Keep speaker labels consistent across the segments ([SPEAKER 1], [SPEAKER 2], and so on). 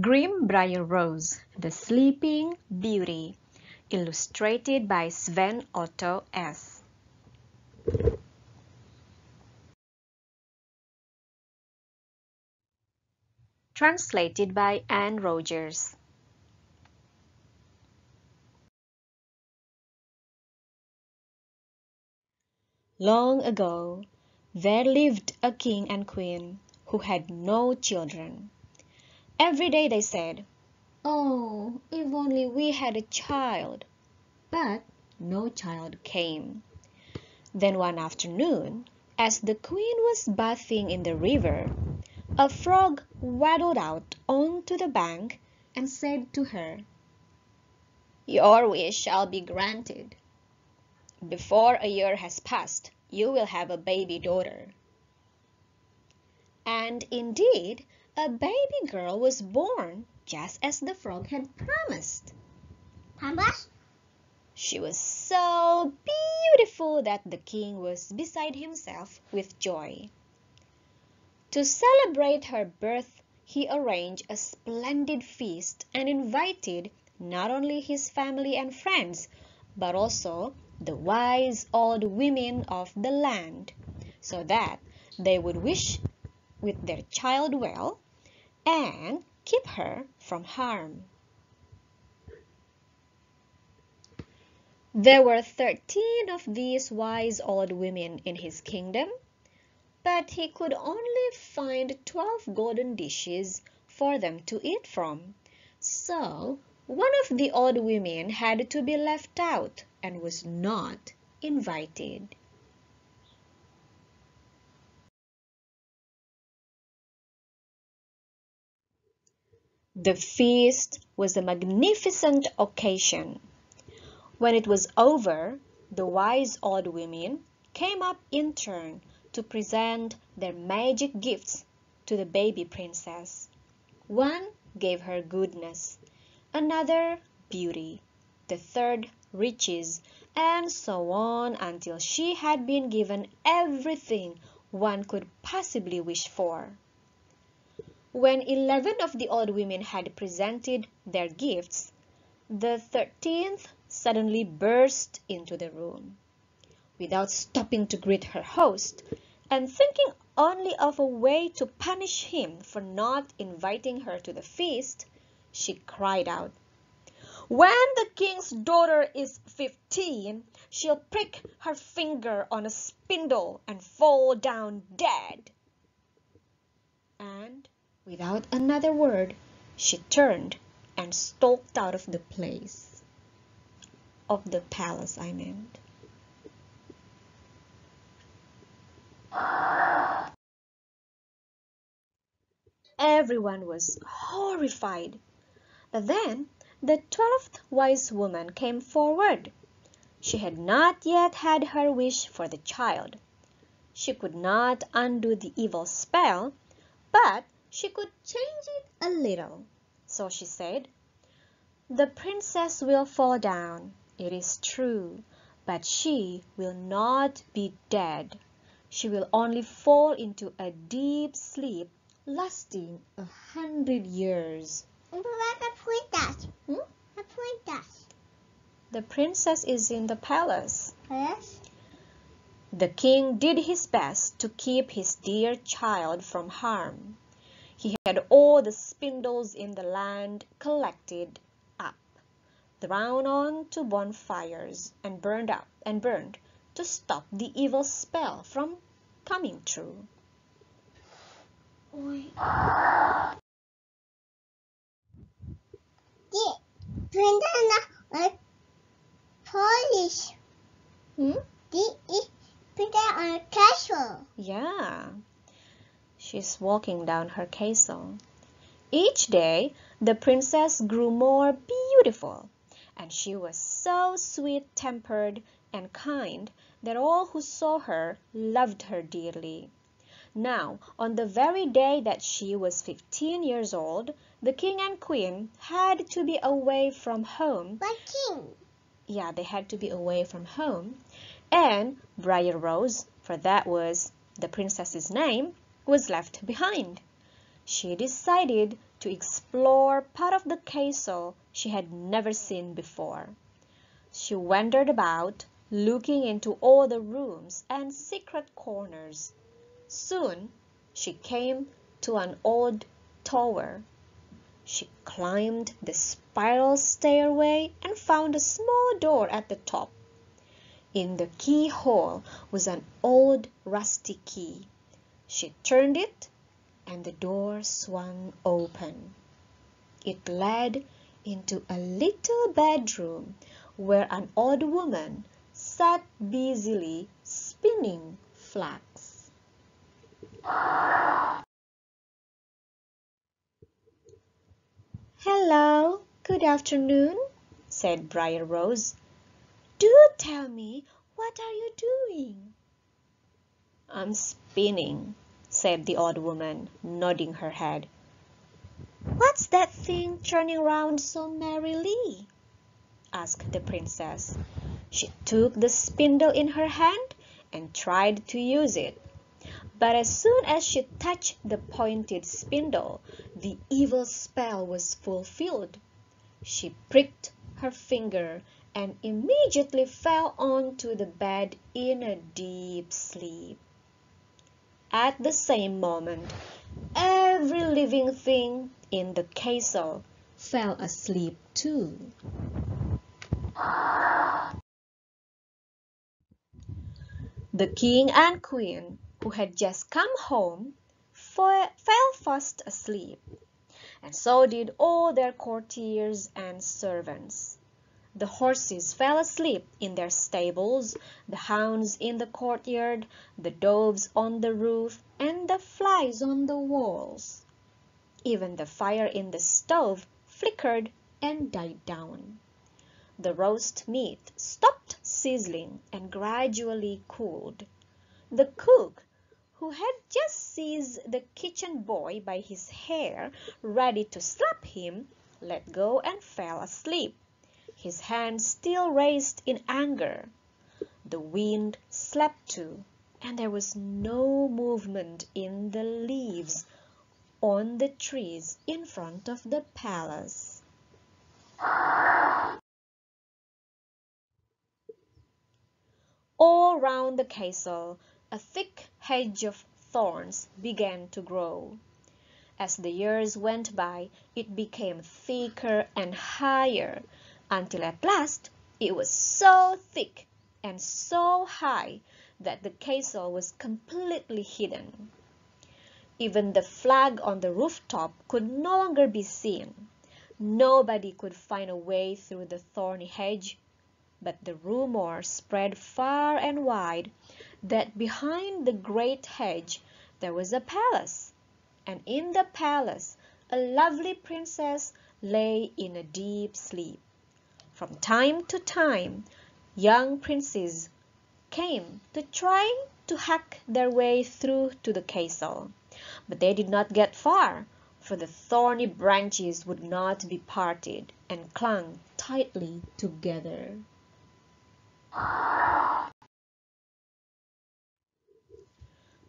[SPEAKER 1] Grimm Briar Rose, The Sleeping Beauty, illustrated by Sven Otto S. Translated by Anne Rogers. Long ago, there lived a king and queen who had no children. Every day they said, Oh, if only we had a child! But no child came. Then one afternoon, as the queen was bathing in the river, a frog waddled out onto the bank and said to her, Your wish shall be granted. Before a year has passed, you will have a baby daughter. And indeed, a baby girl was born just as the frog had promised.
[SPEAKER 2] Promise?
[SPEAKER 1] She was so beautiful that the king was beside himself with joy. To celebrate her birth, he arranged a splendid feast and invited not only his family and friends, but also the wise old women of the land, so that they would wish with their child well and keep her from harm. There were thirteen of these wise old women in his kingdom, but he could only find twelve golden dishes for them to eat from. So one of the old women had to be left out and was not invited. The feast was a magnificent occasion. When it was over, the wise old women came up in turn to present their magic gifts to the baby princess. One gave her goodness, another beauty, the third riches, and so on until she had been given everything one could possibly wish for. When eleven of the old women had presented their gifts, the thirteenth suddenly burst into the room. Without stopping to greet her host, and thinking only of a way to punish him for not inviting her to the feast, she cried out, when the king's daughter is fifteen, she'll prick her finger on a spindle and fall down dead. And without another word, she turned and stalked out of the place. Of the palace, I meant. Everyone was horrified. But then the twelfth wise woman came forward. She had not yet had her wish for the child. She could not undo the evil spell, but she could change it a little. So she said, The princess will fall down, it is true, but she will not be dead. She will only fall into a deep sleep lasting a hundred years.
[SPEAKER 2] Hmm? The princess.
[SPEAKER 1] The princess is in the palace.
[SPEAKER 2] Yes?
[SPEAKER 1] The king did his best to keep his dear child from harm. He had all the spindles in the land collected up, thrown on to bonfires, and burned up and burned to stop the evil spell from coming true.
[SPEAKER 2] The princess on Polish.
[SPEAKER 1] Hmm?
[SPEAKER 2] The is princess on a castle.
[SPEAKER 1] Yeah. She's walking down her castle. Each day, the princess grew more beautiful, and she was so sweet tempered and kind that all who saw her loved her dearly. Now, on the very day that she was fifteen years old, the king and queen had to be away from home.
[SPEAKER 2] But king.
[SPEAKER 1] Yeah, they had to be away from home. And Briar Rose, for that was the princess's name, was left behind. She decided to explore part of the castle she had never seen before. She wandered about, looking into all the rooms and secret corners. Soon she came to an old tower. She climbed the spiral stairway and found a small door at the top. In the keyhole was an old rusty key. She turned it and the door swung open. It led into a little bedroom where an old woman sat busily spinning flax. Hello, good afternoon, said Briar Rose. Do tell me, what are you doing? I'm spinning, said the old woman, nodding her head. What's that thing turning round so merrily? asked the princess. She took the spindle in her hand and tried to use it. But as soon as she touched the pointed spindle, the evil spell was fulfilled. She pricked her finger and immediately fell onto the bed in a deep sleep. At the same moment, every living thing in the castle fell asleep too. The king and queen, who had just come home, fell fast asleep, and so did all their courtiers and servants. The horses fell asleep in their stables, the hounds in the courtyard, the doves on the roof, and the flies on the walls. Even the fire in the stove flickered and died down. The roast meat stopped sizzling and gradually cooled. The cook, who had just seized the kitchen boy by his hair, ready to slap him, let go and fell asleep his hand still raised in anger. The wind slept too, and there was no movement in the leaves on the trees in front of the palace. All round the castle a thick hedge of thorns began to grow. As the years went by, it became thicker and higher until at last it was so thick and so high that the castle was completely hidden. Even the flag on the rooftop could no longer be seen. Nobody could find a way through the thorny hedge, but the rumor spread far and wide that behind the great hedge there was a palace, and in the palace a lovely princess lay in a deep sleep. From time to time young princes came to try to hack their way through to the castle, but they did not get far, for the thorny branches would not be parted and clung tightly together.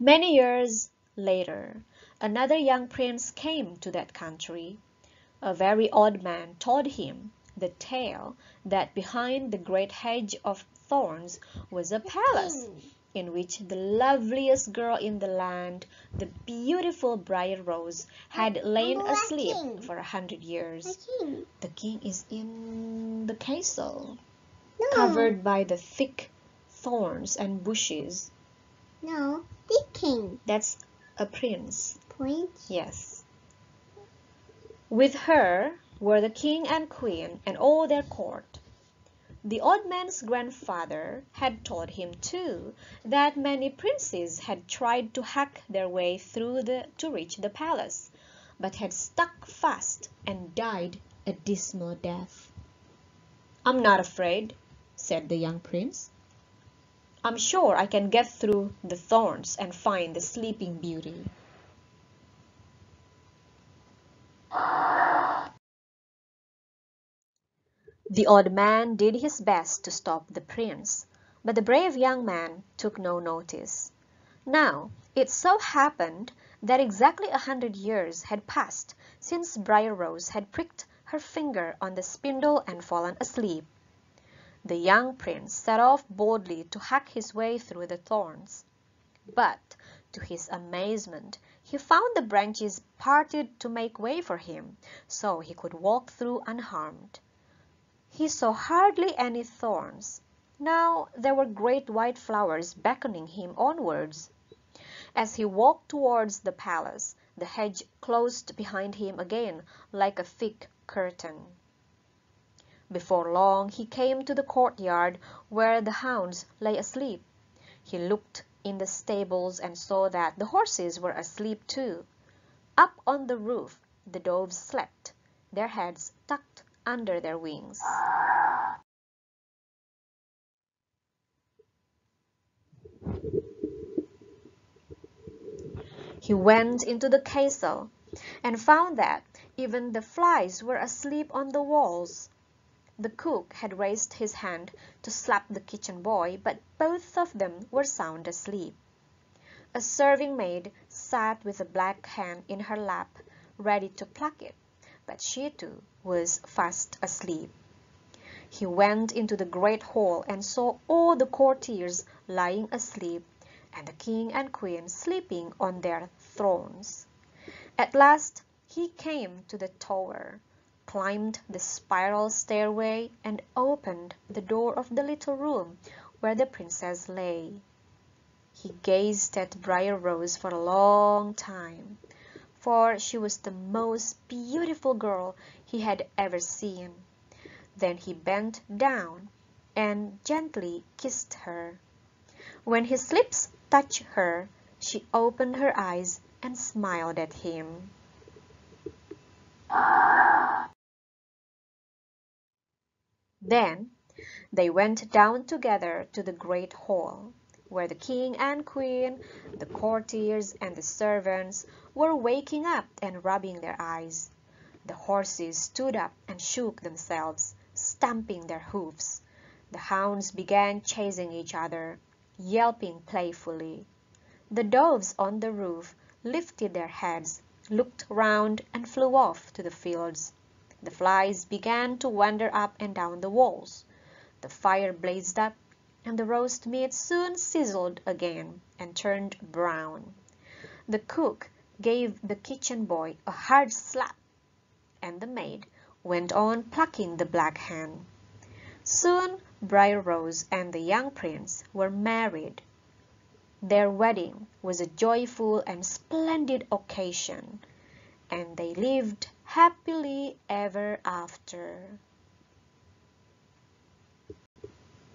[SPEAKER 1] Many years later another young prince came to that country. A very old man told him the tale that behind the great hedge of thorns was a palace in which the loveliest girl in the land, the beautiful Briar Rose, had lain asleep for a hundred years. The king is in the castle,
[SPEAKER 2] No.
[SPEAKER 1] covered by the thick thorns and bushes.
[SPEAKER 2] No, the king.
[SPEAKER 1] That's a prince.
[SPEAKER 2] Point.
[SPEAKER 1] Yes. With her were the king and queen and all their court. The old man's grandfather had told him too that many princes had tried to hack their way through the, to reach the palace, but had stuck fast and died a dismal death. I'm not afraid, said the young prince. I'm sure I can get through the thorns and find the sleeping beauty. The old man did his best to stop the prince, but the brave young man took no notice. Now, it so happened that exactly a hundred years had passed since Briar Rose had pricked her finger on the spindle and fallen asleep. The young prince set off boldly to hack his way through the thorns. But, to his amazement, he found the branches parted to make way for him, so he could walk through unharmed. He saw hardly any thorns. Now there were great white flowers beckoning him onwards. As he walked towards the palace, the hedge closed behind him again like a thick curtain. Before long he came to the courtyard where the hounds lay asleep. He looked in the stables and saw that the horses were asleep too. Up on the roof the doves slept, their heads tucked under their wings. He went into the castle and found that even the flies were asleep on the walls. The cook had raised his hand to slap the kitchen boy, but both of them were sound asleep. A serving maid sat with a black hen in her lap, ready to pluck it, but she too was fast asleep. He went into the great hall and saw all the courtiers lying asleep and the king and queen sleeping on their thrones. At last he came to the tower, climbed the spiral stairway, and opened the door of the little room where the princess lay. He gazed at Briar Rose for a long time, for she was the most beautiful girl he had ever seen. Then he bent down and gently kissed her. When his lips touched her, she opened her eyes and smiled at him. Then they went down together to the great hall, where the king and queen, the courtiers, and the servants were waking up and rubbing their eyes. The horses stood up and shook themselves, stamping their hoofs. The hounds began chasing each other yelping playfully. The doves on the roof lifted their heads, looked round, and flew off to the fields. The flies began to wander up and down the walls. The fire blazed up, and the roast meat soon sizzled again and turned brown. The cook gave the kitchen boy a hard slap, and the maid went on plucking the black hen. Soon Briar Rose and the young prince were married. Their wedding was a joyful and splendid occasion, and they lived happily ever after.